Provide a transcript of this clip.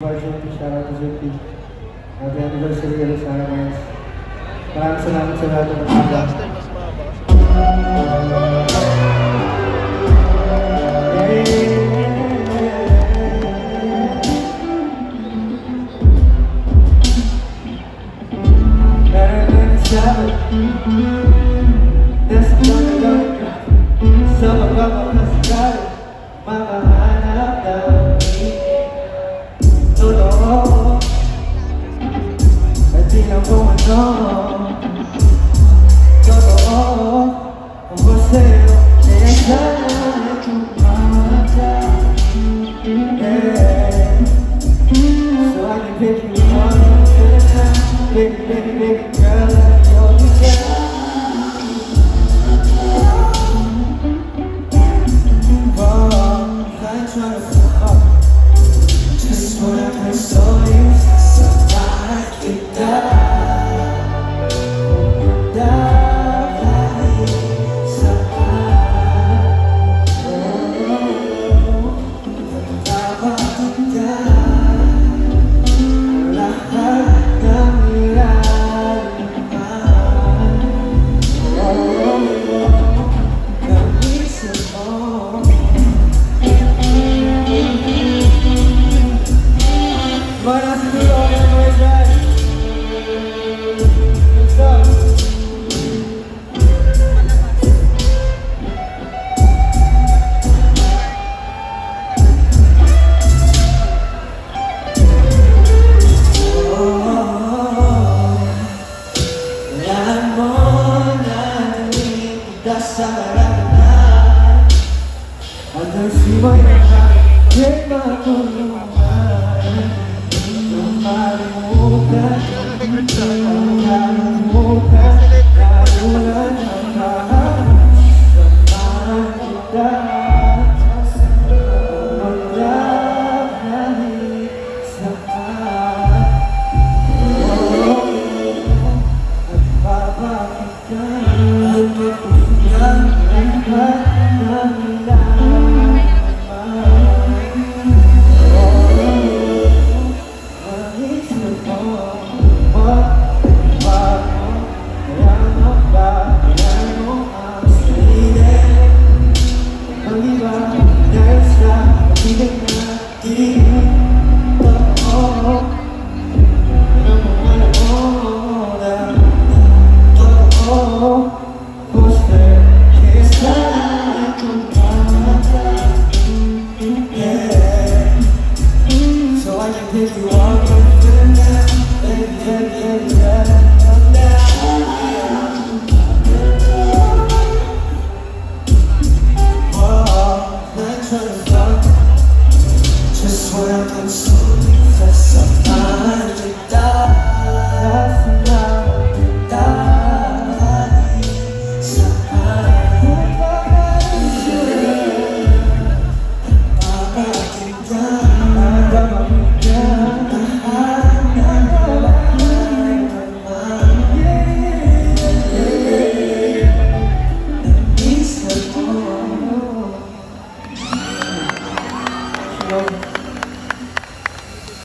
Junto, shoutout to JP. Happy anniversary ulit sa guys. Maraming salamat sa lahat ng mga Better than a salad. Nasa try to sa karagatan Hanggang simoy ng hangin matulungan Nung malimutan Ang kalimutan yeah.